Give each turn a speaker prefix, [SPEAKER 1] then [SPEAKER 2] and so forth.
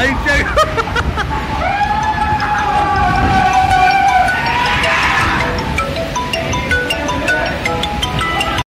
[SPEAKER 1] Aí chega.